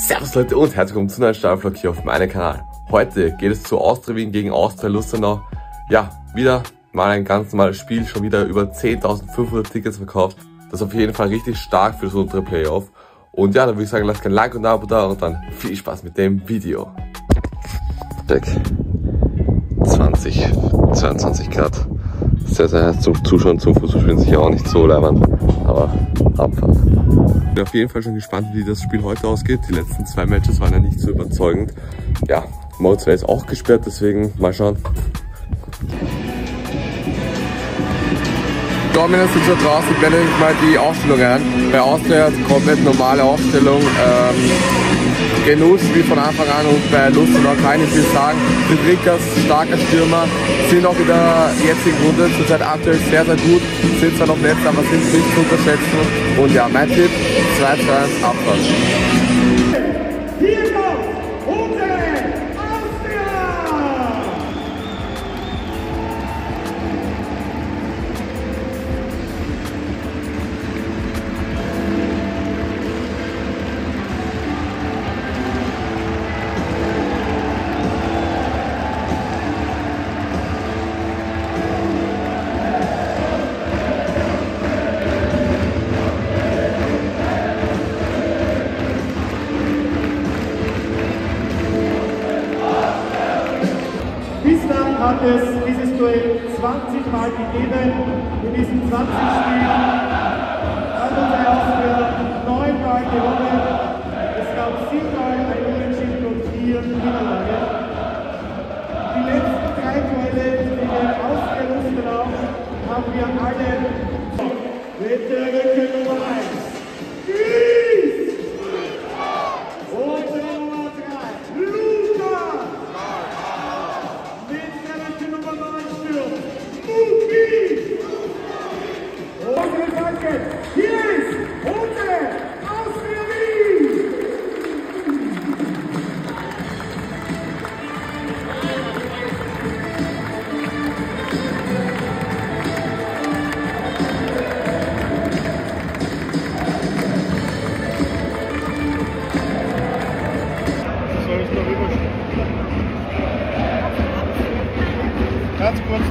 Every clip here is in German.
Servus Leute und herzlich willkommen zu einem neuen Startvlog hier auf meinem Kanal. Heute geht es zu Austria Wien gegen Austria Lustenau. Ja, wieder mal ein ganz normales Spiel, schon wieder über 10.500 Tickets verkauft. Das ist auf jeden Fall richtig stark für so ein Playoff. Und ja, dann würde ich sagen, lasst ein Like und ein Abo da und dann viel Spaß mit dem Video. Check. 20, 22 Grad. Sehr, sehr heiß zum Zuschauen, zum Fußballspielen sicher auch nicht so leibend, aber Abfahrt. Ich bin auf jeden Fall schon gespannt, wie das Spiel heute ausgeht. Die letzten zwei Matches waren ja nicht so überzeugend. Ja, Mode 2 ist auch gesperrt, deswegen mal schauen. Dominus sind schon draußen, ich blende mal die Aufstellung ein. Bei Austria komplett normale Aufstellung. Ähm, Genuss wie von Anfang an und bei Lustenau kann ich viel sagen. Friedrichs, starker Stürmer, sind auch in der jetzigen Runde zurzeit aktuell sehr, sehr gut. Sind zwar noch letzter, aber sind nicht zu unterschätzen. Und ja, mein Tipp, 2-2 Abfahrt. Hat es dieses Duell 20 Mal gegeben. In diesen 20 Spielen hat unsere Austria 9 Mal gewonnen. Es gab 7 Mal ein Unentschieden und 4 Niederlage. Die letzten drei Duelle gegen Austria Lustenau haben wir alle mit der Rücke Nummer 1. Ganz kurz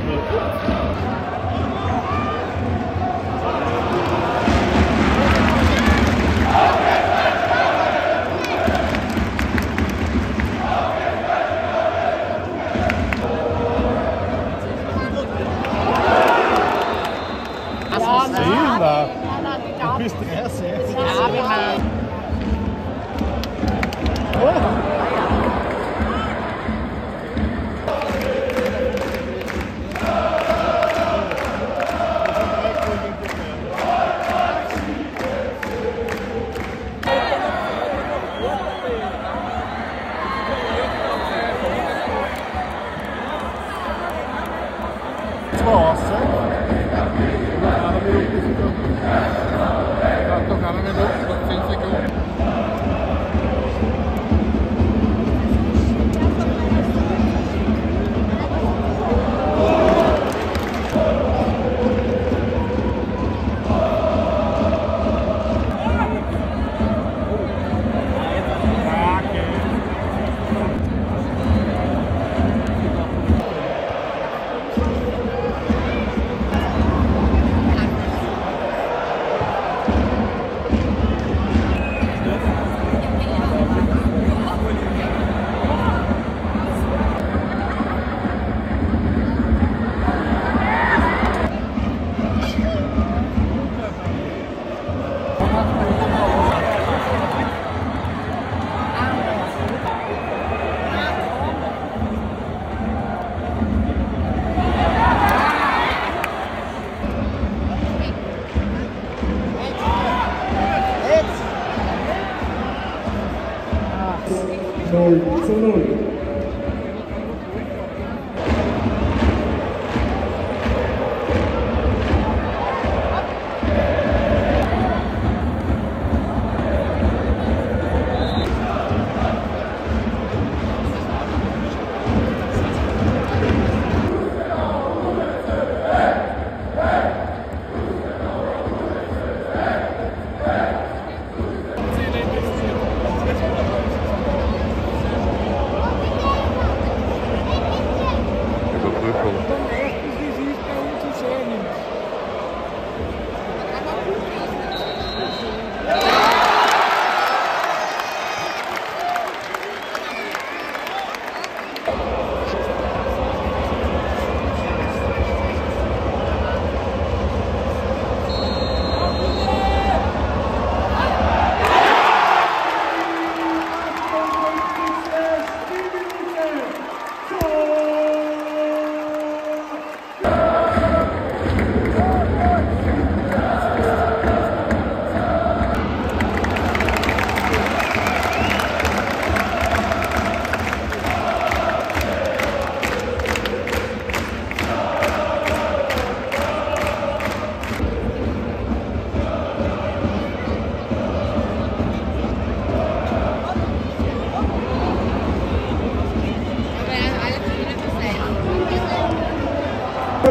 そういうそ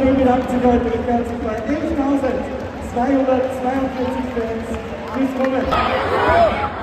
Berlin bedankt sich heute herzlich bei 11.242 Fans fürs Kommen.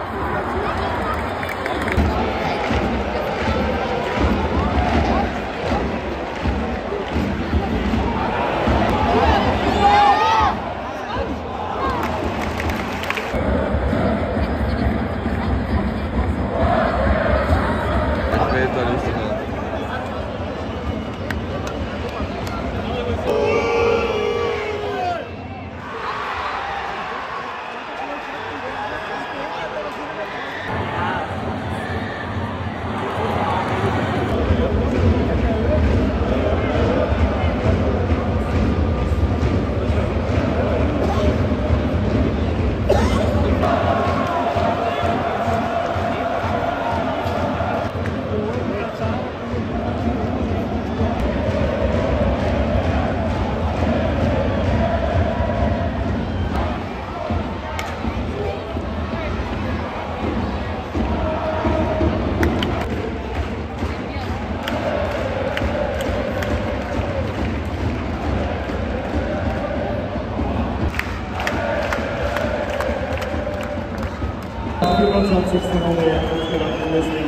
Die 25. Runde der Bundesliga.